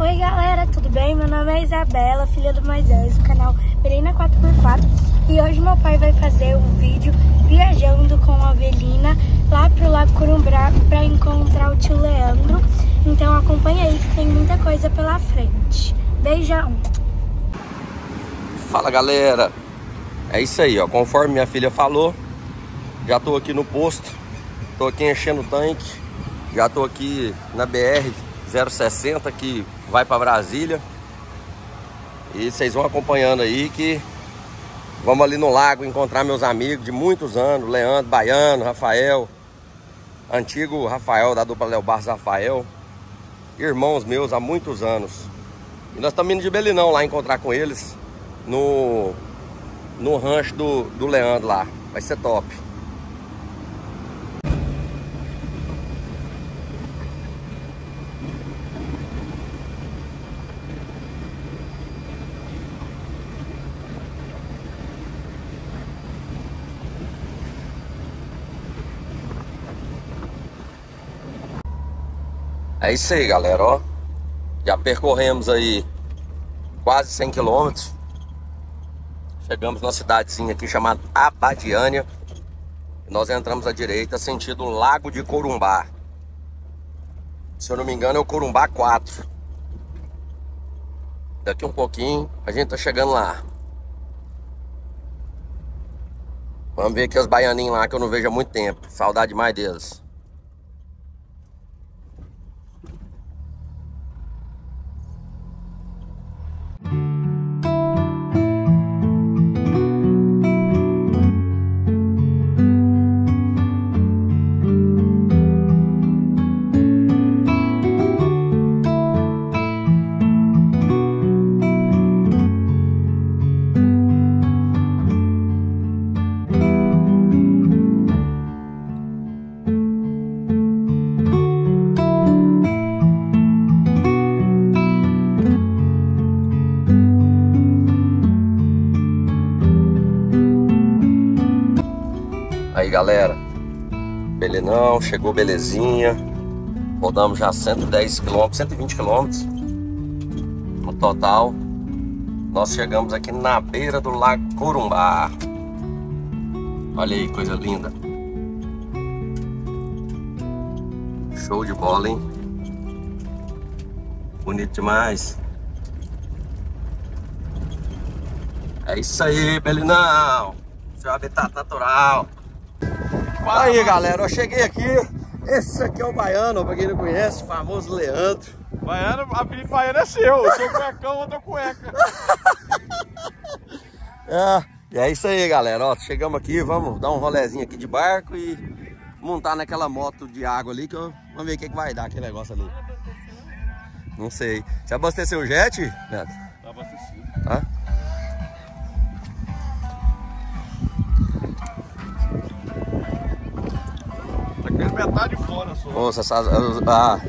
Oi galera, tudo bem? Meu nome é Isabela, filha do Moisés, do canal Belina 4x4 E hoje meu pai vai fazer um vídeo viajando com a Avelina lá pro Lago Corumbá para encontrar o tio Leandro. Então acompanha aí que tem muita coisa pela frente. Beijão! Fala galera, é isso aí ó, conforme minha filha falou Já tô aqui no posto, tô aqui enchendo o tanque Já tô aqui na BR 060 que vai para Brasília. E vocês vão acompanhando aí que vamos ali no lago encontrar meus amigos de muitos anos, Leandro, Baiano, Rafael, antigo Rafael da dupla Léo Barros Rafael, irmãos meus há muitos anos. E nós estamos indo de Belinão lá encontrar com eles no, no rancho do, do Leandro lá. Vai ser top. É isso aí, galera, ó. Já percorremos aí quase 100 quilômetros. Chegamos numa cidadezinha aqui chamada Abadiânia. Nós entramos à direita, sentido Lago de Corumbá. Se eu não me engano, é o Corumbá 4. Daqui um pouquinho, a gente tá chegando lá. Vamos ver aqui os baianinhos lá que eu não vejo há muito tempo. Saudade mais deles. Belinão, chegou belezinha. Rodamos já 110 km, 120 km no total. Nós chegamos aqui na beira do Lago Corumbá. Olha aí, coisa linda. Show de bola, hein? Bonito demais. É isso aí, Belinão. Seu habitat natural. Aí galera, eu cheguei aqui. Esse aqui é o Baiano, pra quem não conhece, famoso Leandro. Baiano, a apelido Baiano é seu. Eu sou cuecão, outra cueca. É, e é isso aí, galera. Ó, chegamos aqui, vamos dar um rolezinho aqui de barco e montar naquela moto de água ali que eu vamos ver o que, que vai dar aquele negócio ali. Não sei. Você abasteceu o jet, Neto? Tá abastecido. Tá fora só. Nossa, essas, ah,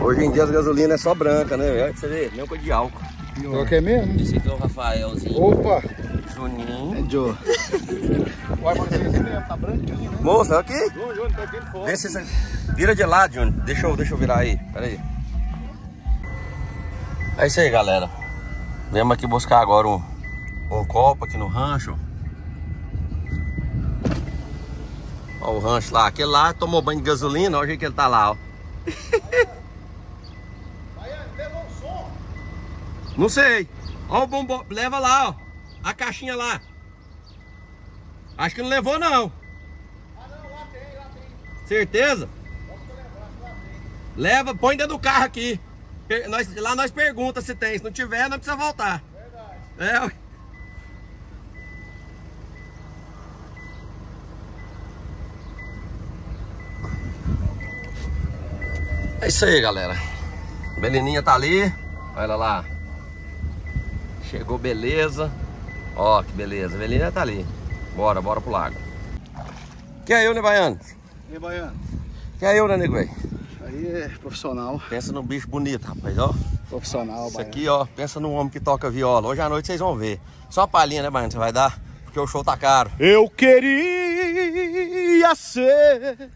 hoje em dia as gasolinas é só branca, né? velho? Você vê, mesma coisa de álcool. Qual que é mesmo? Esse aqui é o Rafaelzinho. Opa! Juninho. Joe. Vai acontecer esse mesmo, tá branquinho, né? Moça, aqui. Júnior, Júnior, tá aquele fora. Vê se você... Vira de lado, Júnior. Deixa eu, deixa eu virar aí. Pera aí. É isso aí, galera. Viemos aqui buscar agora um, um copo aqui no rancho. Ó o rancho lá. Aquele lá tomou banho de gasolina. Olha o jeito que ele tá lá, ó. Não sei. Ó o bombom. Leva lá, ó. A caixinha lá. Acho que não levou, não. Certeza? Leva, põe dentro do carro aqui. Nós- lá nós pergunta se tem. Se não tiver, não precisa voltar. É, É isso aí, galera. Beleninha tá ali. Olha lá. Chegou beleza. Ó, que beleza. Beleninha tá ali. Bora, bora pro lago. Que é eu, né, Baiano? E Baiano? Que é eu, né, nego? Aí é profissional. Pensa num bicho bonito, rapaz, ó. Profissional, Isso Baiano. aqui, ó, pensa num homem que toca viola. Hoje à noite vocês vão ver. Só a palhinha, né, Baiano? Você vai dar? Porque o show tá caro. Eu queria ser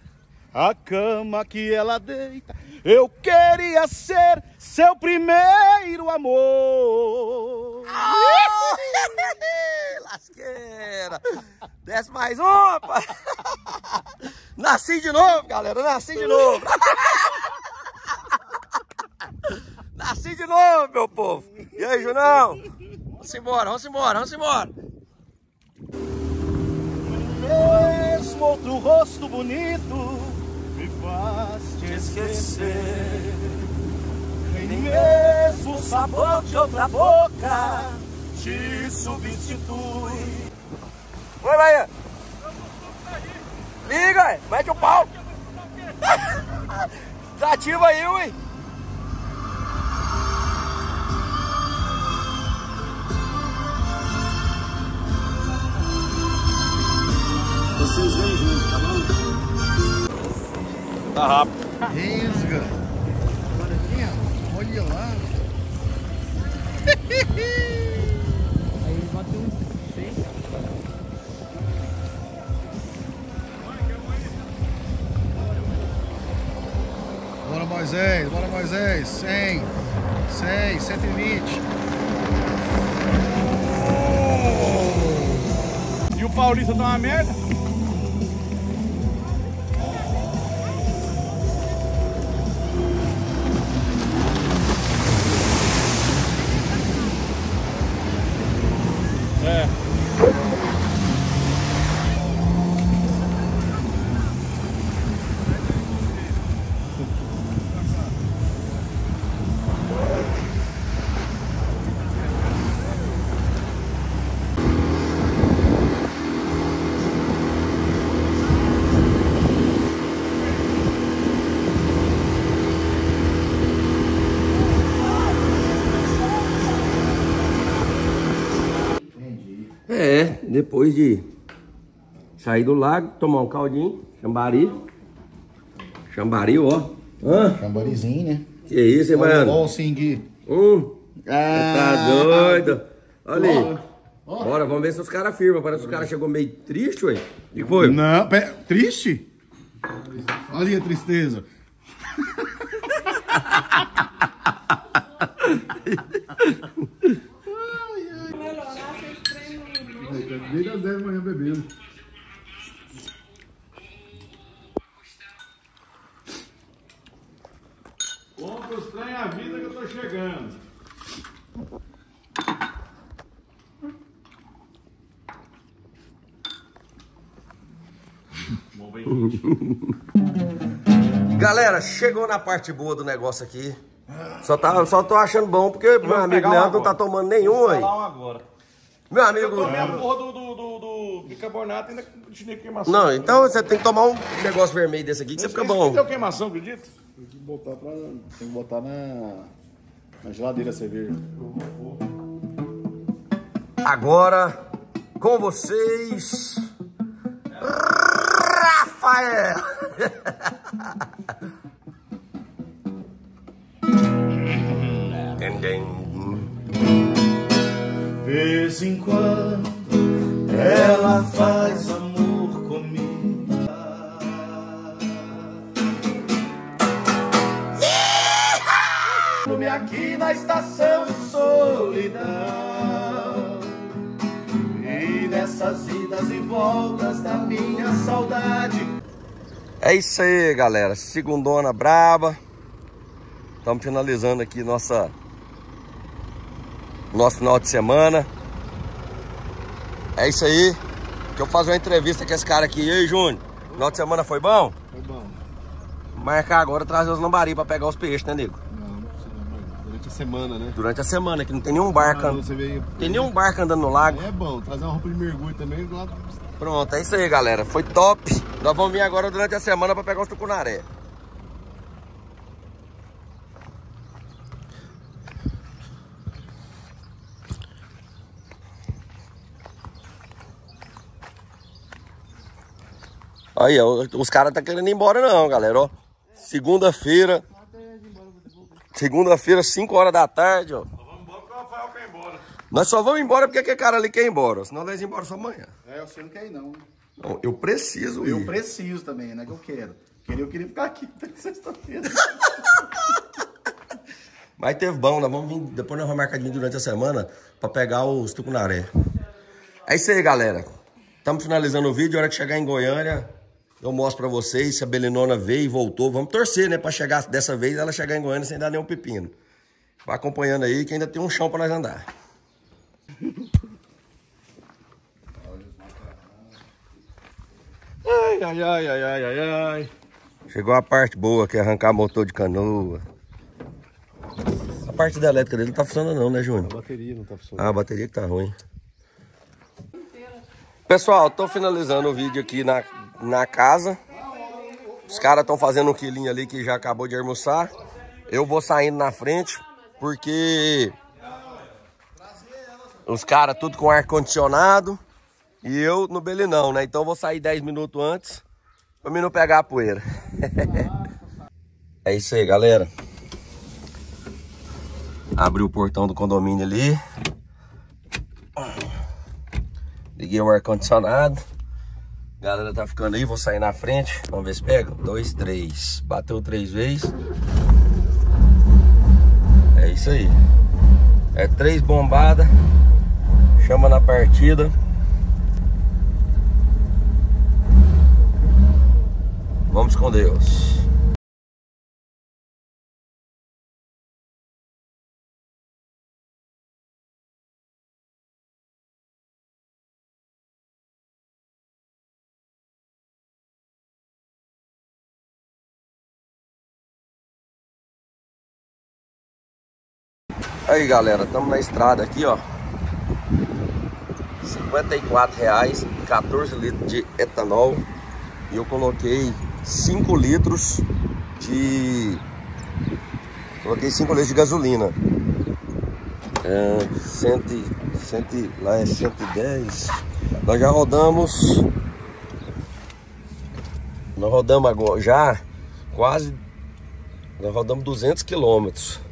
a cama que ela deita Eu queria ser seu primeiro amor. Lasqueira! Desce mais um, pai! Nasci de novo, galera, nasci de novo! Nasci de novo, meu povo! E aí, Junão? Vamos embora, vamos embora, vamos embora! Mesmo outro rosto bonito me faz te esquecer. Nem mesmo o sabor de outra boca te substitui. Oi, Bahia! Liga, mete o pau! Desativa aí, ui! Vocês vêm junto, tá bom? Tá rápido. Resga. Olha aqui, ó. Olha lá. Aí ele bateu uns seis. Bora, Moisés. Bora, Moisés. 100. 100. 120. E o Paulista tá uma merda? Depois de sair do lago, tomar um caldinho, chambari. Chambari, ó. Hã? Chambarizinho, né? Que isso, hein, Baiano? Ó, o Singui. Hum, Ah, tá doido. Olha aí. Ó. Bora, vamos ver se os caras firmam. Parece que os caras chegou meio triste, ué. O que foi? Não, pera, triste? Olha a tristeza. Desde as 10 da manhã bebendo. Compra os trem à vida que eu tô chegando. Bom, bem. Galera, chegou na parte boa do negócio aqui. Só, tá, só tô achando bom porque meu amigo Leandro não tá tomando nenhum aí. Meu amigo. Eu tomei a porra do bicarbonato e ainda continuei queimação. Não, então você tem que tomar um negócio vermelho desse aqui que você fica bom. Deu queimação, acredita? Tem que botar, pra, tem que botar na, na geladeira a cerveja. Agora, com vocês, Rafael. Tem. Vez em quando ela faz amor comigo. Me aqui na estação solidão. E nessas idas e voltas da minha saudade. É isso aí, galera. Segundona braba. Estamos finalizando aqui nossa nosso final de semana. É isso aí. Deixa eu fazer uma entrevista com esse cara aqui. E aí, Júnior? Final de semana foi bom? Foi bom. Marcar agora trazer os lambari pra pegar os peixes, né, nego? Não, não durante a semana, né? Durante a semana, que não tem nenhum barco. Ah, você veio... Tem nenhum barco andando no lago. É bom, trazer uma roupa de mergulho também. Lá... Pronto, é isso aí, galera. Foi top. Nós vamos vir agora durante a semana pra pegar os tucunaré. Aí, ó, os caras tá querendo ir embora não, galera, ó. Segunda-feira. Segunda-feira, 5 horas da tarde, ó. Vamos embora porque o Rafael quer ir embora. Nós só vamos embora porque aquele cara ali quer ir embora. Senão nós vamos embora só amanhã. É, você não quer ir, não. Não, eu preciso ir. Eu preciso também, né? Que eu quero. Queria, eu queria ficar aqui até sexta-feira. Mas teve bom, nós vamos vir, depois nós vamos marcar de vir durante a semana pra pegar os tucunaré. É isso aí, galera. Estamos finalizando o vídeo, a hora que chegar em Goiânia, eu mostro pra vocês se a Belinona veio e voltou. Vamos torcer, né, pra chegar dessa vez, ela chegar em Goiânia sem dar nenhum pepino. Vai acompanhando aí que ainda tem um chão pra nós andar. Ai, ai, ai, ai, ai, ai, ai. Chegou a parte boa, que é arrancar motor de canoa. A parte da elétrica dele não tá funcionando não, né, Júnior? A bateria não tá funcionando. Ah, a bateria que tá ruim. Pessoal, tô finalizando o vídeo aqui na, na casa. Os caras estão fazendo um quilinho ali que já acabou de almoçar. Eu vou saindo na frente, porque os caras tudo com ar-condicionado e eu no belinão, né? Então eu vou sair 10 minutos antes pra mim não pegar a poeira. é isso aí, galera. Abri o portão do condomínio ali. Liguei o ar-condicionado. Galera tá ficando aí, vou sair na frente. Vamos ver se pega. Dois, três. Bateu três vezes. É isso aí. É três bombadas. Chama na partida. Vamos com Deus. Aí galera, estamos na estrada aqui ó. 54 reais 14 litros de etanol. E eu coloquei 5 litros de Coloquei 5 litros de gasolina. É, cento, cento, Lá é 110 Nós já rodamos Nós rodamos agora já Quase Nós rodamos 200 quilômetros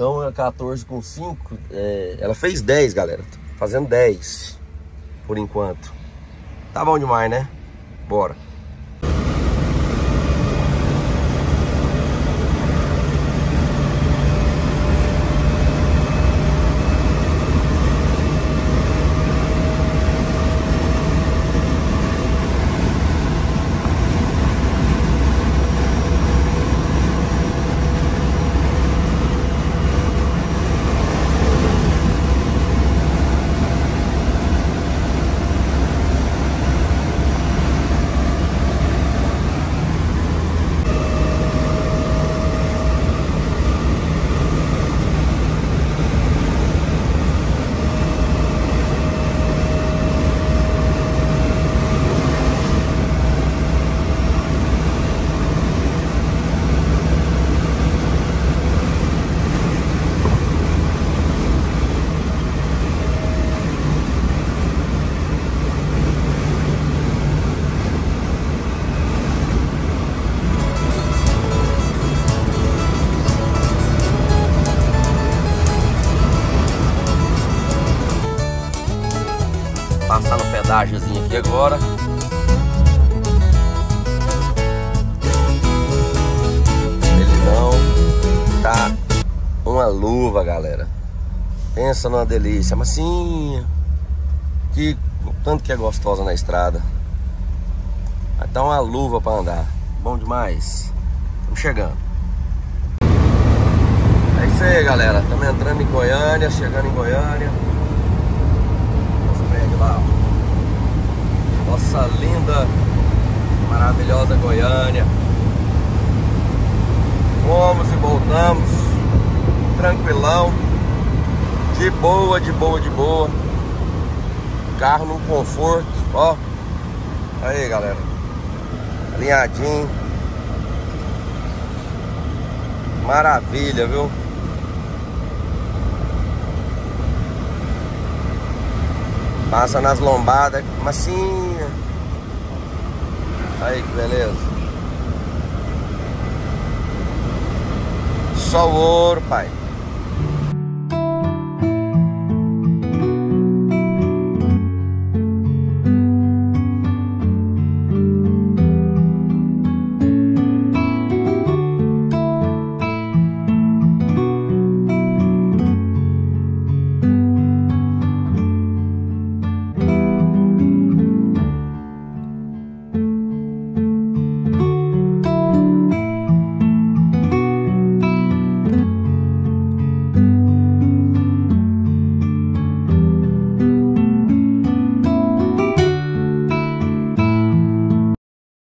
então é 14 com 5. É, ela fez 10, galera. Fazendo 10 por enquanto. Tá bom demais, né? Bora. Pedágiozinho aqui agora. Ele não tá uma luva, galera. Pensa numa delícia, massinha. Que tanto que é gostosa na estrada. Vai dar uma luva para andar. Bom demais. Estamos chegando. É isso aí, galera. Estamos entrando em Goiânia, chegando em Goiânia. Os prédios lá, ó. Nossa linda, maravilhosa Goiânia. Fomos e voltamos. Tranquilão. De boa, de boa, de boa. Carro num conforto, ó. Aí, galera. Alinhadinho. Maravilha, viu? Passa nas lombadas, massinha. Aí que beleza. Só o ouro, pai.